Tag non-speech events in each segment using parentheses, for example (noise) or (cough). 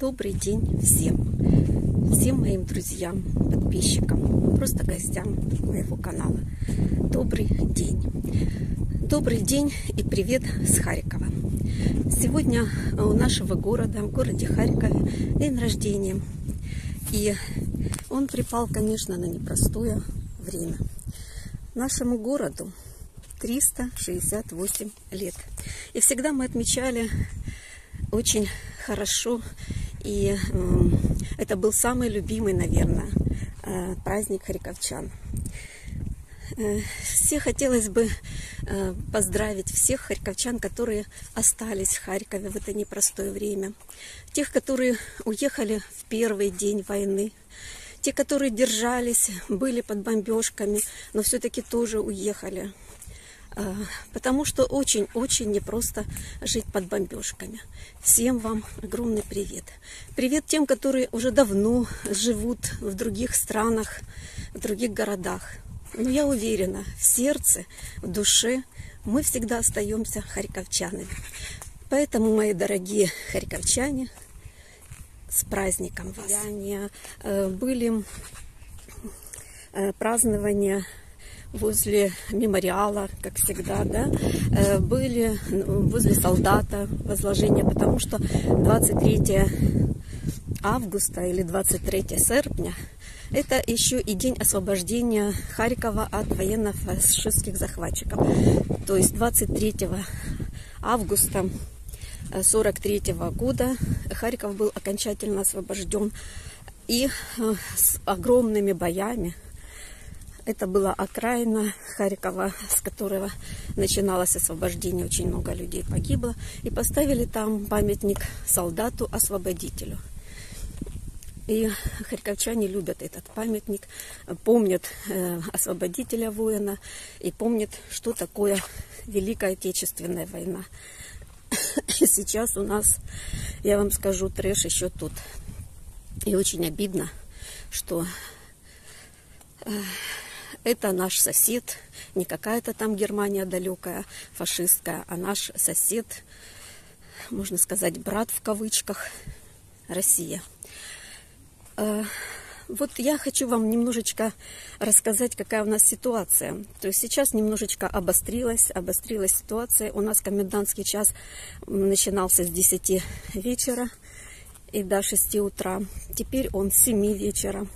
Добрый день всем, всем моим друзьям, подписчикам, просто гостям моего канала. Добрый день. Добрый день и привет с Харькова. Сегодня у нашего города, в городе Харькове, день рождения. И он припал, конечно, на непростое время. Нашему городу 368 лет. И всегда мы отмечали очень хорошо. И это был самый любимый, наверное, э, праздник харьковчан. Э, все хотелось бы э, поздравить всех харьковчан, которые остались в Харькове в это непростое время. Тех, которые уехали в первый день войны. Те, которые держались, были под бомбежками, но все-таки тоже уехали. А, потому что очень-очень непросто жить под бомбежками. Всем вам огромный привет. Привет тем, которые уже давно живут в других странах, в других городах. Но я уверена, в сердце, в душе мы всегда остаемся харьковчанами. Поэтому, мои дорогие харьковчане, с праздником вас. Э, были э, празднования возле мемориала, как всегда, да, э, были возле солдата возложения, потому что 23 августа или 23 серпня это еще и день освобождения Харькова от военно-фашистских захватчиков. То есть 23 августа 43 года Харьков был окончательно освобожден и э, с огромными боями это была окраина Харькова, с которого начиналось освобождение. Очень много людей погибло. И поставили там памятник солдату-освободителю. И харьковчане любят этот памятник, помнят э, освободителя воина и помнят, что такое Великая Отечественная война. (coughs) И сейчас у нас, я вам скажу, трэш еще тут. И очень обидно, что э, это наш сосед, не какая-то там Германия далекая, фашистская, а наш сосед, можно сказать, брат в кавычках, Россия. А, вот я хочу вам немножечко рассказать, какая у нас ситуация. То есть сейчас немножечко обострилась, обострилась ситуация. У нас комендантский час начинался с 10 вечера и до 6 утра. Теперь он с 7 вечера.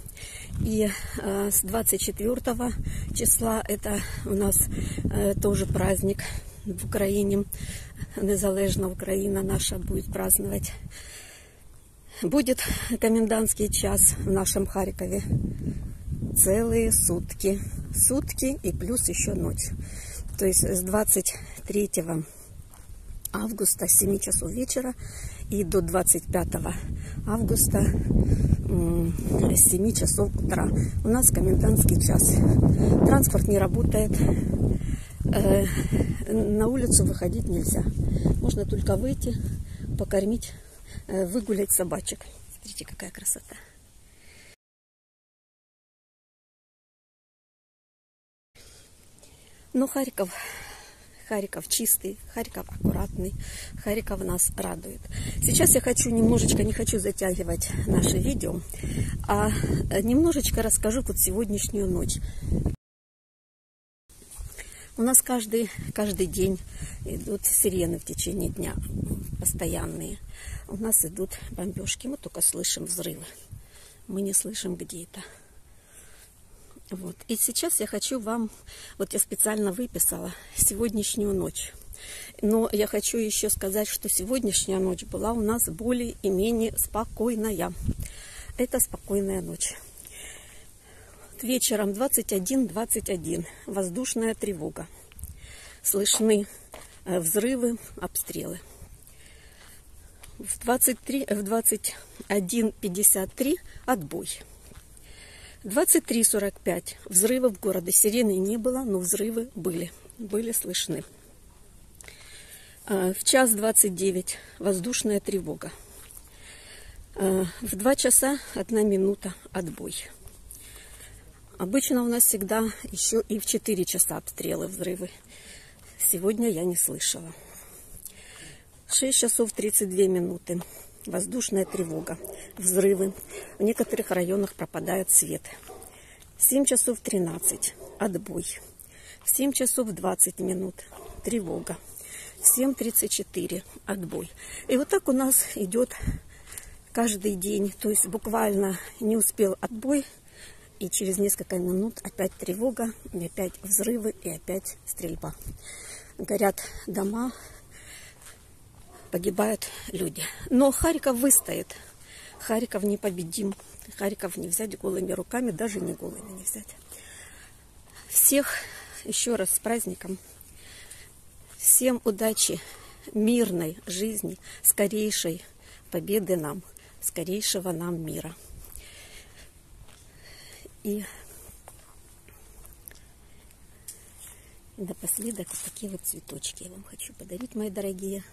И э, с 24 числа это у нас э, тоже праздник в Украине. Незалежна Украина наша будет праздновать. Будет комендантский час в нашем Харькове. Целые сутки. Сутки и плюс еще ночь. То есть с 23 августа с 7 часов вечера и до 25 августа с 7 часов утра. У нас комендантский час. Транспорт не работает. Э, на улицу выходить нельзя. Можно только выйти, покормить, э, выгулять собачек. Смотрите, какая красота. Ну, Харьков Харьков чистый, Харьков аккуратный, Харьков нас радует. Сейчас я хочу немножечко, не хочу затягивать наше видео, а немножечко расскажу вот сегодняшнюю ночь. У нас каждый, каждый день идут сирены в течение дня, постоянные. У нас идут бомбежки, мы только слышим взрывы. Мы не слышим, где это. Вот. И сейчас я хочу вам, вот я специально выписала сегодняшнюю ночь. Но я хочу еще сказать, что сегодняшняя ночь была у нас более и менее спокойная. Это спокойная ночь. Вечером 21-21 воздушная тревога. Слышны э, взрывы, обстрелы. В, 23, в 21.53 отбой. 23.45. Взрывов в городе. Сирены не было, но взрывы были. Были слышны. А, в час 29. Воздушная тревога. А, в 2 часа 1 минута отбой. Обычно у нас всегда еще и в 4 часа обстрелы, взрывы. Сегодня я не слышала. 6 часов 32 минуты. Воздушная тревога, взрывы. В некоторых районах пропадает свет. В 7 часов 13 отбой. В 7 часов 20 минут тревога. В 7.34 отбой. И вот так у нас идет каждый день. То есть буквально не успел отбой, и через несколько минут опять тревога, и опять взрывы, и опять стрельба. Горят дома, погибают люди. Но Харьков выстоит. Харьков непобедим. Харьков не взять голыми руками, даже не голыми не взять. Всех еще раз с праздником. Всем удачи, мирной жизни, скорейшей победы нам, скорейшего нам мира. И напоследок вот такие вот цветочки я вам хочу подарить, мои дорогие.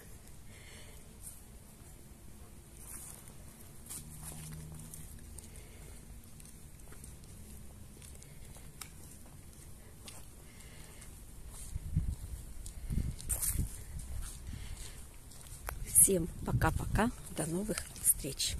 Всем пока-пока. До новых встреч.